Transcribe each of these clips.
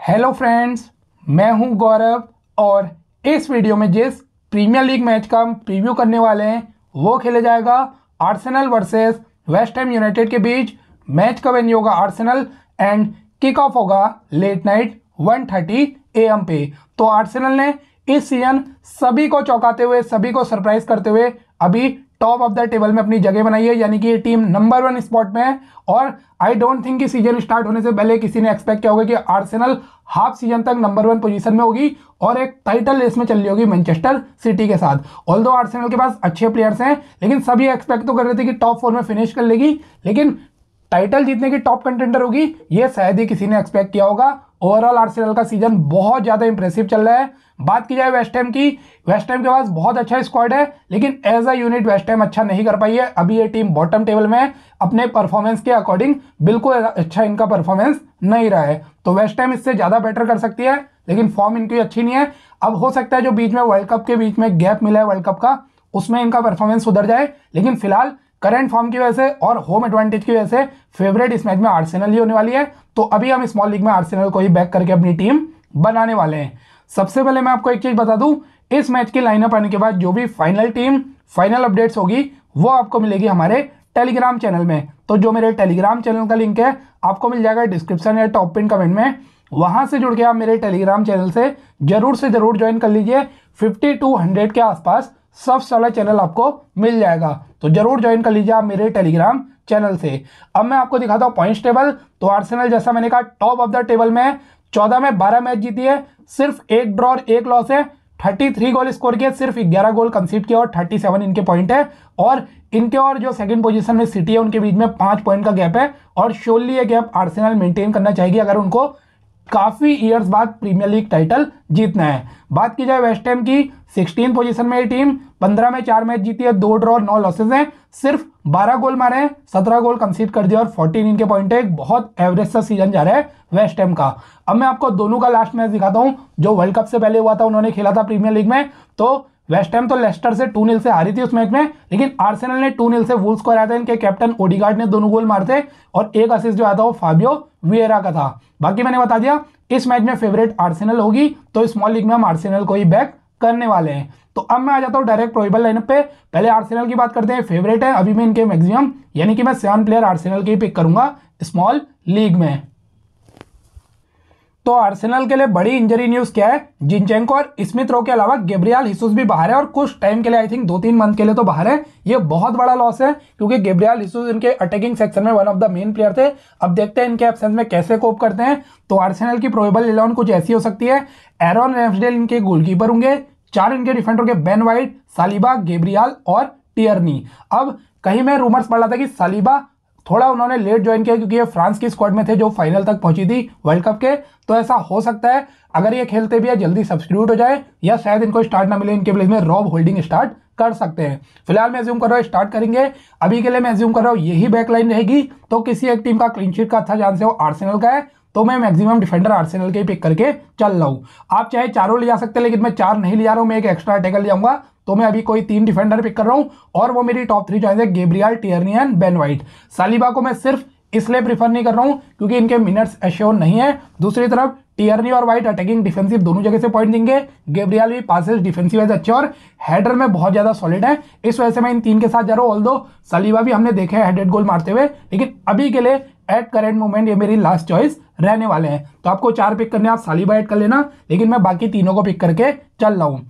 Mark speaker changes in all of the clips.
Speaker 1: Hello friends मैं हूँ गौरव और इस वीडियो में जिस प्रीमियर लीग मैच का हम प्रीव्यू करने वाले हैं, वो खेला जाएगा Arsenal versus West Ham United के बीच। मैच का वेन्यू होगा आर्सेनल एंड किक ऑफ़ होगा लेट नाइट 1:30 थर्टी एम पे। तो आर्सेनल ने इस सीज़न सभी को चौंकाते हुए, सभी को सरप्राइज़ करते हुए अभी टॉप ऑफ़ द टेबल में अपनी जगह बनाई है, यानी कि ये टीम नंबर वन स्पॉट में है। और आई डोंट थिंक कि सीज़न स्टार्ट होने से पहले किसी ने एक्सपेक्ट किया होगा कि आर्सेनल हाफ़ सीज़न तक नंबर वन पोजीशन में होगी और एक टाइटल रेस में चल रही होगी मैनचेस्टर सिटी के साथ। ऑल आर्सेनल के पास अच्छे प्लेयर्स हैं, लेकिन सभी एक्सपेक्ट तो कर रहे थे कि टॉप फोर में फिनिश कर लेगी, लेकिन टाइटल जीतने की टॉप कंटेंडर होगी। ये शायद ही किसी ने एक्सपेक्ट किया होगा। ओवरऑल आर्सेनल का सीज़न बहुत ज़्यादा इंप्रेसिव चल रहा है। बात की जाए वेस्ट हैम की वेस्ट हैम के पास बहुत अच्छा स्क्वाड है, लेकिन as a unit West Ham अच्छा नहीं कर पाई है। अभी ये टीम बॉटम टेबल में है। अपने परफॉर्मेंस के अकॉर्डिंग बिल्कुल अच्छा इनका परफॉर्मेंस नहीं रहा है। तो वेस्ट हैम इससे ज़्यादा बेटर कर सकती है, लेकिन फॉर्म इनकी अच्छी नहीं है। अब हो सकता है जो बीच में वर्ल्ड कप के बीच में गैप मिला है वर्ल्ड कप का, उसमें इनका परफॉर्मेंस सुधर जाए। लेकिन फ़िलहाल करंट फॉर्म की वजह से और होम एडवांटेज की वजह से फेवरेट इस मैच में आर्सेनल ही होने वाली है। तो अभी हम स्मॉल लीग में आर्सेनल को ही बैक करके अपनी टीम बनाने वाले हैं। सबसे पहले मैं आपको एक चीज़ बता दूँ, इस मैच की लाइनअप आने के बाद जो भी फाइनल टीम फाइनल अपडेट्स होगी, वो आपको मिलेगी हमारे टेलीग्राम चैनल में। तो जो मेरे टेलीग्राम चैनल का लिंक है, आपको मिल जाएगा डिस्क्रिप्शन या टॉप पिन कमेंट में। वहाँ से जुड़ के आप मेरे टेलीग्राम चैनल से ज़रूर से ज़रूर ज्वाइन कर लीजिए। फिफ्टी टू हंड्रेड के आसपास सबसे वाला चैनल आपको मिल जाएगा। तो ज़रूर ज्वाइन कर लीजिए आप मेरे टेलीग्राम चैनल से। अब मैं आपको दिखाता हूँ पॉइंट्स टेबल तो आर्सेनल जैसा मैंने कहा टॉप ऑफ़ द टेबल में चौदह में बारह मैच जीती है, सिर्फ़ एक ड्रॉ और एक लॉस है। थर्टी थ्री गोल स्कोर किया सिर्फ़ ग्यारह गोल कंसीड किया और थर्टी सेवन इनके पॉइंट है। और इनके और जो सेकंड पोजीशन में सिटी है, उनके बीच में पाँच पॉइंट का गैप है। और श्योरली ये गैप आर्सेनल मेंटेन करना चाहिए अगर उनको काफ़ी ईयर्स बाद प्रीमियर लीग टाइटल जीतना है। बात की जाए वेस्ट हैम की सिक्सटीन पोजीशन में ये टीम, पंद्रह में चार मैच जीती है, दो ड्रॉ नौ लॉसेज हैं। सिर्फ़ बारह गोल मारे हैं, सत्रह गोल कंसीड कर दिया और फोर्टीन इनके पॉइंट है। एक बहुत एवरेज सा सीज़न जा रहा है वेस्ट हैम का। अब मैं आपको दोनों का लास्ट मैच दिखाता हूँ। जो वर्ल्ड कप से पहले हुआ था, उन्होंने खेला था प्रीमियर लीग में। तो वेस्ट हैम तो लेस्टर से टू नील से हारी थी उस मैच में, लेकिन आर्सेनल ने टू नील से वुल्स को हराया था। इनके कैप्टन ओडीगार्ड ने दोनों गोल मारे थे और एक असिस्ट जो आया था वो फाबियो वियरा का था। बाकी मैंने बता दिया, इस मैच में फेवरेट आर्सेनल होगी तो स्मॉल लीग में हम आर्सेनल को ही बैक करने वाले हैं। तो अब मैं आ जाता हूँ डायरेक्ट प्रोबेबल लाइनअप पे। पहले आर्सेनल की बात करते हैं। फेवरेट है। अभी मैं इनके मैक्सिमम यानी कि मैं सेवन प्लेयर आर्सेनल के ही पिक करूँगा स्मॉल लीग में। तो आर्सेनल के लिए बड़ी इंजरी न्यूज़ क्या है? जिनचेंको और स्मिथ रो के अलावा गेब्रियाल हिसूस भी बाहर है और कुछ टाइम के लिए आई थिंक दो तीन मंथ के लिए तो बाहर है। ये बहुत बड़ा लॉस है, क्योंकि गेब्रियाल हिसूस इनके अटैकिंग सेक्शन में one of the main player थे। अब देखते हैं इनके एब्सेंस में कैसे कोप करते हैं। तो आर्सेनल की प्रोबेबल इलेवन कुछ ऐसी हो सकती है। एरॉन रेम्सडेल इनके गोलकीपर होंगे। चार इनके डिफेंडर होंगे बेन वाइट सालिबा गेब्रियाल और टियरनी अब कहीं मैं रूमर्स पढ़ रहा था कि सालिबा थोड़ा उन्होंने लेट ज्वाइन किया क्योंकि ये फ्रांस की स्क्वाड में थे जो फाइनल तक पहुँची थी वर्ल्ड कप के। तो ऐसा हो सकता है, अगर ये खेलते भी है, जल्दी सब्सिट्यूट हो जाए, या शायद इनको स्टार्ट ना मिले, इनके प्लेस में रॉब होल्डिंग स्टार्ट कर सकते हैं। फ़िलहाल मैं ज्यूम कर रहा हूँ स्टार्ट करेंगे। अभी के लिए मैं ज्यूम कर रहा हूँ यही बैकलाइन रहेगी। तो किसी एक टीम का क्लीन शीट का अच्छा चांस है वो आर्सेनल का है। तो मैं मैक्सिमम डिफेंडर आर्सेनल के ही पिक करके चल रहा हूँ। आप चाहे चारों ले जा सकते हैं, लेकिन मैं चार नहीं ले जा रहा हूँ, मैं एक एक्स्ट्रा अटैकर ले जाऊँगा। तो मैं अभी कोई तीन डिफेंडर पिक कर रहा हूँ और वो मेरी टॉप थ्री चॉइस है Gabriel Tierney and Ben White Saliba को मैं सिर्फ़ इसलिए प्रीफर नहीं कर रहा हूँ क्योंकि इनके मिनट्स एश्योर नहीं है। दूसरी तरफ़ टियरनी और वाइट अटैकिंग डिफेंसिव दोनों जगह से पॉइंट देंगे। गेब्रियल भी पासेस डिफेंसिव वाइज अच्छे और हेडर में बहुत ज़्यादा सॉलिड है। इस वजह से मैं इन तीन के साथ जा रहा हूँ ऑल सलीबा भी हमने देखे हेडेड गोल मारते हुए, लेकिन अभी के लिए एट करेंट मोमेंट ये मेरी लास्ट चॉइस रहने वाले हैं। तो आपको चार पिक करने आप सालिबा एड कर लेना, लेकिन मैं बाकी तीनों को पिक करके चल रहा हूँ।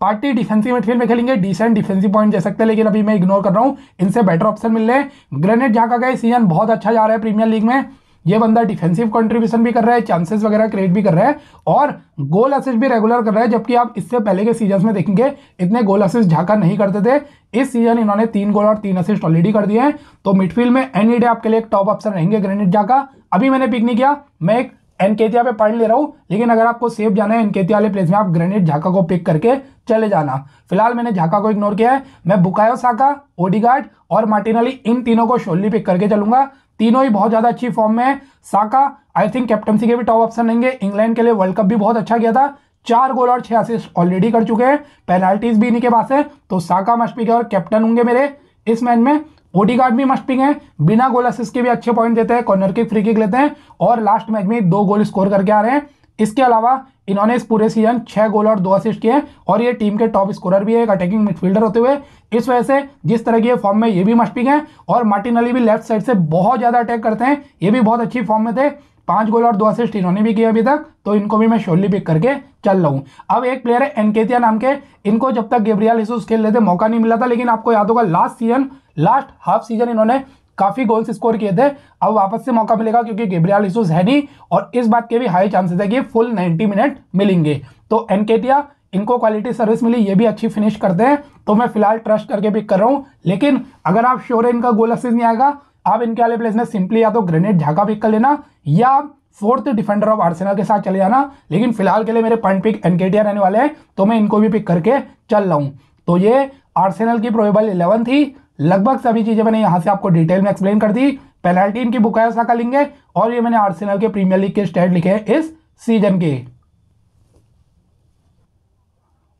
Speaker 1: पार्टी डिफेंसिव मिडफील्ड में खेलेंगे डिसेंट डिफेंसिव पॉइंट दे सकते हैं, लेकिन अभी मैं इग्नोर कर रहा हूँ। इनसे बेटर ऑप्शन मिल रहे हैं। ग्रेनेड जहाँ का गए सीज़न बहुत अच्छा जा रहा है प्रीमियर लीग में। ये बंदा डिफेंसिव कंट्रीब्यूशन भी कर रहा है चांसेस वगैरह क्रिएट भी कर रहा है, और गोल असिस्ट भी रेगुलर कर रहा है, जबकि आप इससे पहले के सीज़न में देखेंगे, इतने गोल असिस्ट झाका नहीं करते थे। इस सीज़न इन्होंने तीन गोल और तीन असिस्ट ऑलरेडी कर दिए हैं। तो मिडफील्ड में एनी डे आपके लिए एक टॉप ऑप्शन रहेंगे ग्रेनेड झाका अभी मैंने पिक नहीं किया, मैं एक एनकेतिया पे पढ़ ले रहा हूँ, लेकिन अगर आपको सेफ़ जाना है एनकेतिया वाले प्लेस में, आप ग्रेनेड झाका को पिक करके चले जाना। फ़िलहाल मैंने झाका को इग्नोर किया है। मैं बुकायो साका, ओडीगार्ड और मार्टिनली इन तीनों को शोली पिक करके चलूँगा। तीनों ही बहुत ज़्यादा अच्छी फॉर्म में है। साका आई थिंक कैप्टनसी के भी टॉप ऑप्शन रहेंगे। इंग्लैंड के लिए वर्ल्ड कप भी बहुत अच्छा किया था। चार गोल और छह असिस्ट ऑलरेडी कर चुके हैं। पेनाल्टीज भी इन्हीं के पास है। तो साका मशपी के और कैप्टन होंगे मेरे इस मैच में। ओडीगार्ड भी मस्ट पिक है। बिना गोल असिस्ट के भी अच्छे पॉइंट देते हैं कॉर्नर किक फ्री किक लेते हैं और लास्ट मैच में दो गोल स्कोर करके आ रहे हैं। इसके अलावा इन्होंने इस पूरे सीज़न छह गोल और दो असिस्ट किए और ये टीम के टॉप स्कोरर भी है, एक अटैकिंग मिडफील्डर होते हुए। इस वजह से जिस तरह की फॉर्म में ये भी मस्टिंग है और मार्टिन अली भी लेफ़्ट साइड से बहुत ज़्यादा अटैक करते हैं, ये भी बहुत अच्छी फॉर्म में थे। पाँच गोल और दो असिस्ट इन्होंने भी किया अभी तक तो इनको भी मैं शोरली पिक करके चल रहा हूँ। अब एक प्लेयर है एनकेतिया नाम के, इनको जब तक गेब्रियल खेल लेते मौका नहीं मिला था, लेकिन आपको याद होगा last season last half season इन्होंने काफ़ी गोल्स स्कोर किए थे। अब वापस से मौका मिलेगा क्योंकि गेब्रियल हिसूस है नहीं और इस बात के भी हाई चांसेस है कि फुल 90 मिनट मिलेंगे। तो एनकेटिया इनको क्वालिटी सर्विस मिली, ये भी अच्छी फिनिश करते हैं। तो मैं फ़िलहाल ट्रस्ट करके पिक कर रहा हूँ। लेकिन अगर आप श्योर है इनका गोल असिस्ट नहीं आएगा, आप इनके वाले प्लेस में सिंपली या तो ग्रेनेड झाका पिक कर लेना या फोर्थ डिफेंडर ऑफ़ आर्सेनल के साथ चले जाना। लेकिन फ़िलहाल के लिए मेरे पॉइंट पिक एनकेटिया रहने वाले हैं तो मैं इनको भी पिक करके चल रहा हूँ। तो ये आर्सेनल की प्रोबेबल इलेवन थी। लगभग सभी चीज़ें मैंने यहाँ से आपको डिटेल में एक्सप्लेन कर दी। पेनल्टी इनकी बुकाया साका लेंगे और ये मैंने आर्सेनल के प्रीमियर लीग के स्टेट लिखे हैं इस सीज़न के।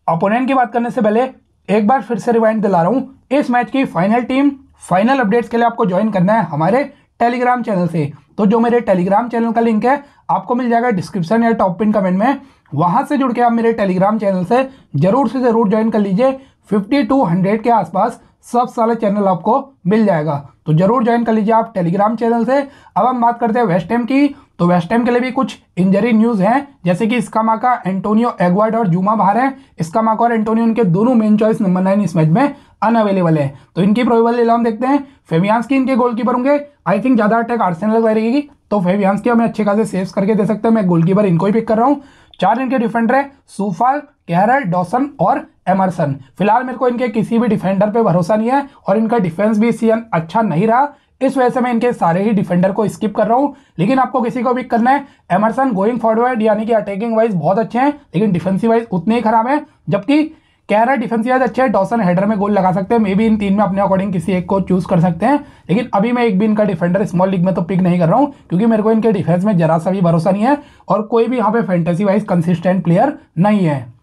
Speaker 1: अपोनेंट की बात करने से पहले एक बार फिर से रिवाइंड दिला रहा हूँ। इस मैच की फाइनल टीम फाइनल अपडेट्स के लिए आपको ज्वाइन करना है हमारे टेलीग्राम चैनल से। तो जो मेरे टेलीग्राम चैनल का लिंक है, आपको मिल जाएगा डिस्क्रिप्शन या टॉप पिन कमेंट में। वहाँ से जुड़ के आप मेरे टेलीग्राम चैनल से ज़रूर से ज़रूर ज्वाइन कर लीजिए। फिफ्टी टू हंड्रेड के आसपास सब सारे चैनल आपको मिल जाएगा। तो ज़रूर ज्वाइन कर लीजिए आप टेलीग्राम चैनल से। अब हम बात करते हैं वेस्ट एम की। तो वेस्ट एम के लिए भी कुछ इंजरी न्यूज़ हैं। जैसे कि इसका माँ का एंटोनियो एगवर्ड और जूमा बाहर है। इसका माँ और एंटोनियो उनके दोनों मेन चॉइस नंबर नाइन इस मैच में अनअवेलेबल है। तो इनकी प्रोबेबल इलाम देखते हैं। फेवियांस की इनके गोलकीपर होंगे। आई थिंक ज़्यादा अटैक आर्सेनल रहेगी। तो फेवियांस की हमें अच्छे खासे सेव्स करके दे सकते हैं। मैं गोलकीपर इनको ही पिक कर रहा हूँ। चार इनके डिफेंडर है। सूफाल कैरल डॉसन और एमरसन फ़िलहाल मेरे को इनके किसी भी डिफेंडर पे भरोसा नहीं है और इनका डिफेंस भी सीज़न अच्छा नहीं रहा। इस वजह से मैं इनके सारे ही डिफेंडर को स्किप कर रहा हूँ। लेकिन आपको किसी को भी करना है एमरसन गोइंग फॉरवर्ड यानी कि अटैकिंग वाइज बहुत अच्छे हैं, लेकिन डिफेंसिव वाइज उतने ही खराब है। जबकि कैरा डिफेंसिव वाइज अच्छे हैं डॉसन हेडर में गोल लगा सकते हैं मे बी इन तीन में अपने अकॉर्डिंग किसी एक को चूज़ कर सकते हैं। लेकिन अभी मैं एक भी इनका डिफेंडर स्मॉल लीग में तो पिक नहीं कर रहा हूँ, क्योंकि मेरे को इनके डिफेंस में जरा सा भी भरोसा नहीं है और कोई भी यहाँ पे फैंटेसी वाइज कंसिस्टेंट प्लेयर नहीं है।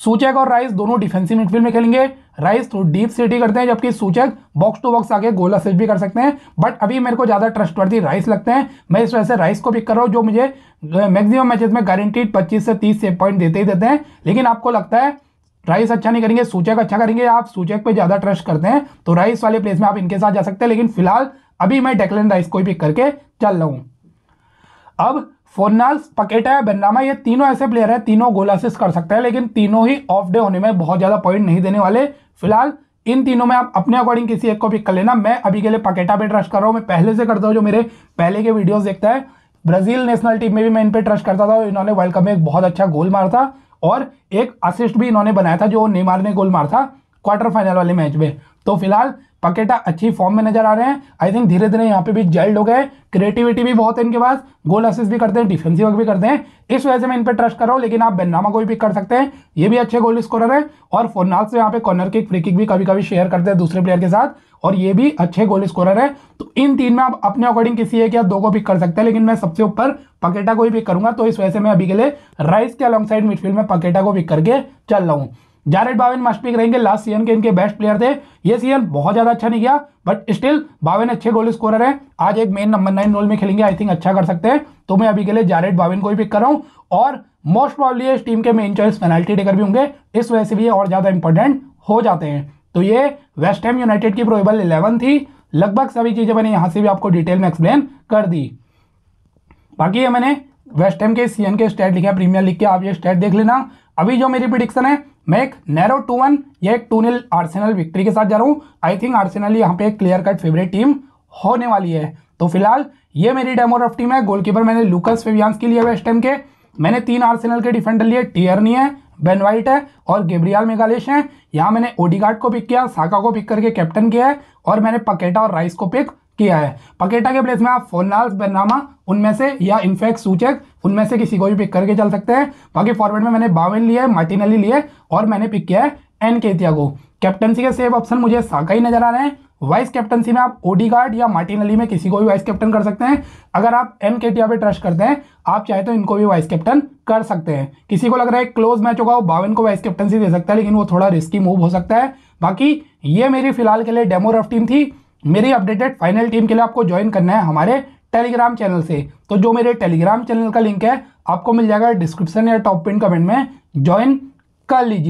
Speaker 1: सूचक और राइस दोनों डिफेंसिव मिडफील्ड में खेलेंगे। राइस तो डीप सिटी करते हैं, जबकि सूचक बॉक्स टू बॉक्स आके गोल असिस्ट भी कर सकते हैं। बट अभी मेरे को ज़्यादा ट्रस्टवर्दी राइस लगते हैं। मैं इस वजह से राइस को पिक कर रहा हूँ, जो मुझे मैक्सिमम मैचेस में गारंटीड 25 से 30 से पॉइंट देते ही देते हैं। लेकिन आपको लगता है राइस अच्छा नहीं करेंगे, सूचक अच्छा करेंगे, आप सूचक पे ज़्यादा ट्रस्ट करते हैं तो राइस वाले प्लेस में आप इनके साथ जा सकते हैं। लेकिन फ़िलहाल अभी मैं डेक्लन राइस को ही पिक करके चल रहा हूँ। अब फोर्नाल्स, पकेटा बेन्नामा, ये तीनों ऐसे प्लेयर है, तीनों गोल असिस्ट कर सकते हैं, लेकिन तीनों ही ऑफ़ डे होने में बहुत ज़्यादा पॉइंट नहीं देने वाले। फ़िलहाल, इन तीनों में आप अपने अकॉर्डिंग किसी एक को पिक कर लेना। मैं अभी के लिए पकेटा पे ट्रस्ट कर रहा हूँ, मैं पहले से करता हूँ जो मेरे पहले के वीडियोस देखता है। ब्राज़ील नेशनल टीम में भी मैं इन पे ट्रस्ट करता था इन्होंने वर्ल्ड कप में एक बहुत अच्छा गोल मारा था और एक असिस्ट भी इन्होंने बनाया था जो नेमार ने गोल मारा था क्वार्टर फाइनल वाले मैच में। तो फ़िलहाल पकेटा अच्छी फॉर्म में नज़र आ रहे हैं। आई थिंक धीरे धीरे यहाँ पे भी जल्ड हो गए। क्रिएटिविटी भी बहुत है इनके पास। गोल असिस्ट भी करते हैं डिफेंसिव वर्क भी करते हैं। इस वजह से मैं इन पर ट्रस्ट कर रहा हूँ, लेकिन आप बेन्नामा को भी पिक कर सकते हैं। ये भी अच्छे गोल स्कोरर है। और फोरनाल से यहाँ पे कॉर्नर किक फ्री किक भी कभी कभी शेयर करते हैं दूसरे प्लेयर के साथ। और ये भी अच्छे गोल स्कोरर है। तो इन तीन में आप अपने अकॉर्डिंग किसी एक या दो को पिक कर सकते हैं, लेकिन मैं सबसे ऊपर पकेटा को ही पिक करूँगा। तो इस वजह से मैं अभी के लिए राइस के अलॉन्ग साइड मिडफील्ड में पकेटा को पिक करके चल रहा हूँ। जारेड बावन मस्ट पिक रहेंगे। लास्ट सीज़न के इनके बेस्ट प्लेयर थे। ये सीज़न बहुत ज़्यादा अच्छा नहीं किया बट स्टिल बावन अच्छे गोल स्कोरर है। आज एक मेन नंबर नाइन रोल में खेलेंगे आई थिंक अच्छा कर सकते हैं। तो मैं अभी के लिए जारेड बावन को ही पिक कर रहा हूँ। और मोस्ट प्रॉब्ली इस टीम के मेन चॉइस पेनाल्टी टेकर भी होंगे। इस वजह से भी और ज़्यादा इंपॉर्टेंट हो जाते हैं। तो ये वेस्ट हैम यूनाइटेड की प्रोबेबल इलेवन थी। लगभग सभी चीज़ें मैंने यहाँ से भी आपको डिटेल में एक्सप्लेन कर दी। बाकी ये मैंने वेस्ट हैम के सीएन के स्टेट लिखे प्रीमियर लीग के। आप ये स्टेट देख लेना। अभी जो मेरी प्रिडिक्शन है मैं एक नैरो टू वन या एक टू नील आर्सेनल विक्ट्री के साथ जा रहा हूँ। आई थिंक आर्सेनल यहाँ पे एक क्लियर कट फेवरेट टीम होने वाली है। तो फ़िलहाल ये मेरी डेमो रफ टीम है। गोलकीपर मैंने लुकस फेवियांस के लिए वेस्ट टाइम के। मैंने तीन आर्सेनल के डिफेंडर लिए टीयरनी है बेन वाइट है और गेब्रियाल मेगालेश है। यहाँ मैंने ओडीगार्ड को पिक किया साका को पिक करके कैप्टन किया है और मैंने पकेटा और राइस को पिक किया है। पकेटा के प्लेस में आप फोनाल्स बेनामा उनमें से या इनफैक्ट सूचक उनमें से किसी को भी पिक करके चल सकते हैं। बाकी फॉरवर्ड में मैंने बावन लिया है मार्टिनली लिए और मैंने पिक किया है एन केतिया को कैप्टनसी के सेफ़ ऑप्शन मुझे साका ही नज़र आ रहे हैं। वाइस कैप्टनसी में आप ओडी गार्ड या मार्टिन अली में किसी को भी वाइस कैप्टन कर सकते हैं। अगर आप एन केटिया पे ट्रस्ट करते हैं, आप चाहे तो इनको भी वाइस कैप्टन कर सकते हैं। किसी को लग रहा है क्लोज मैच होगा, वो बावन को वाइस कैप्टनसी दे सकता है, लेकिन वो थोड़ा रिस्की मूव हो सकता है। बाकी ये मेरी फ़िलहाल के लिए डेमो रफ टीम थी। मेरी अपडेटेड फाइनल टीम के लिए आपको ज्वाइन करना है हमारे टेलीग्राम चैनल से। तो जो मेरे टेलीग्राम चैनल का लिंक है, आपको मिल जाएगा डिस्क्रिप्शन या टॉप पिन कमेंट में, ज्वाइन कर लीजिए।